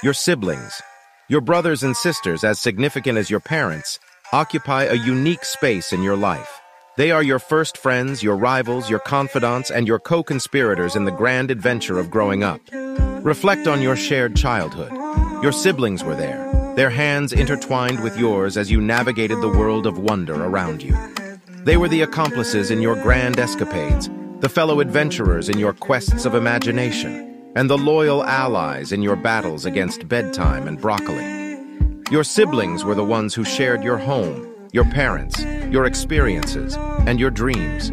Your siblings, your brothers and sisters, as significant as your parents, occupy a unique space in your life. They are your first friends, your rivals, your confidants, and your co-conspirators in the grand adventure of growing up. Reflect on your shared childhood. Your siblings were there, their hands intertwined with yours as you navigated the world of wonder around you. They were the accomplices in your grand escapades, the fellow adventurers in your quests of imagination, and the loyal allies in your battles against bedtime and broccoli. Your siblings were the ones who shared your home, your parents, your experiences, and your dreams.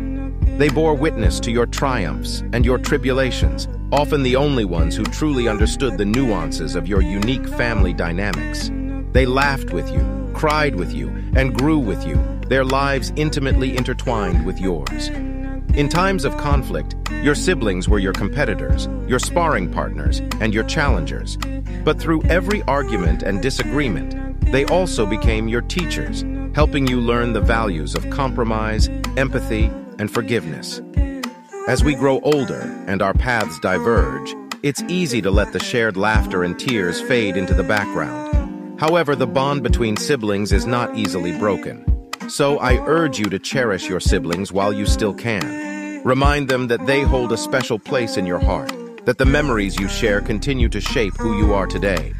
They bore witness to your triumphs and your tribulations, often the only ones who truly understood the nuances of your unique family dynamics. They laughed with you, cried with you, and grew with you, their lives intimately intertwined with yours. In times of conflict, your siblings were your competitors, your sparring partners, and your challengers. But through every argument and disagreement, they also became your teachers, helping you learn the values of compromise, empathy, and forgiveness. As we grow older and our paths diverge, it's easy to let the shared laughter and tears fade into the background. However, the bond between siblings is not easily broken. So I urge you to cherish your siblings while you still can. Remind them that they hold a special place in your heart, that the memories you share continue to shape who you are today.